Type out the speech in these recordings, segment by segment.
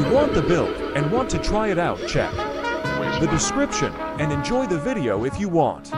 you want the build and want to try it out, check the description and enjoy the video if you want.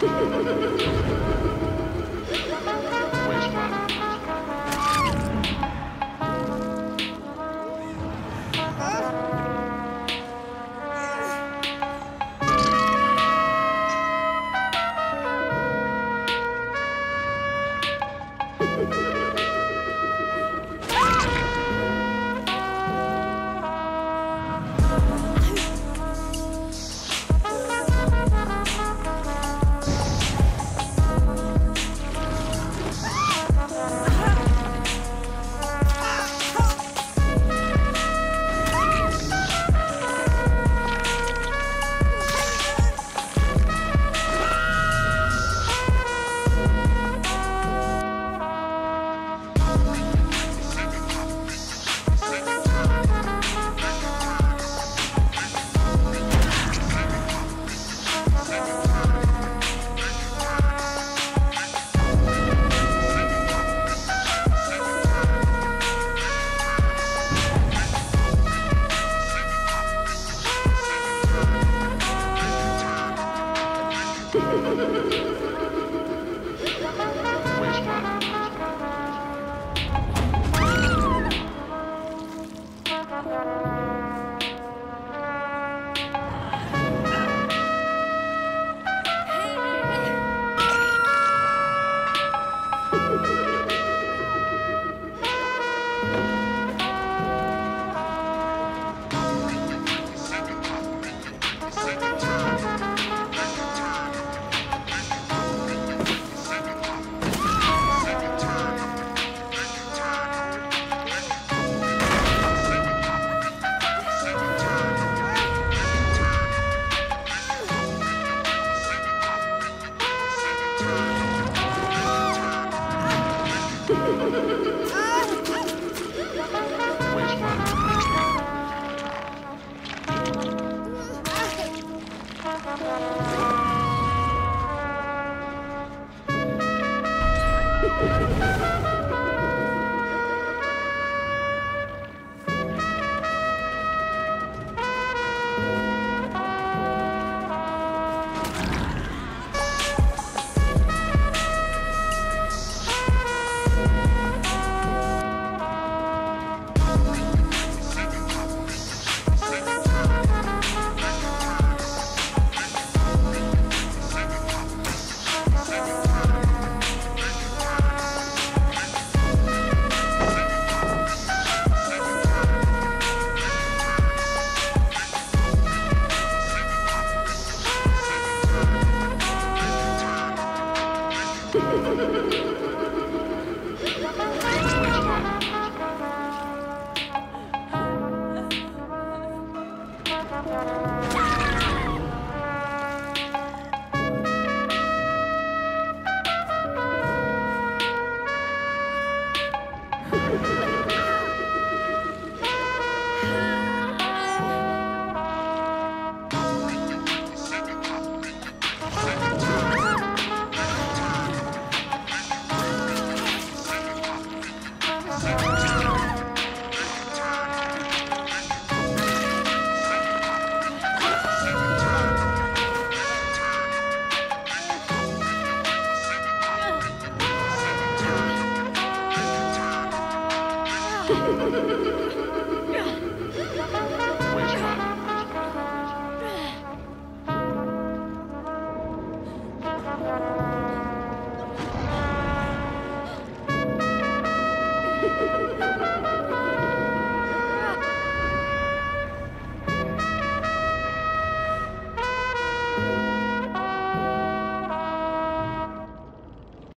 Ha ha ha ha! return.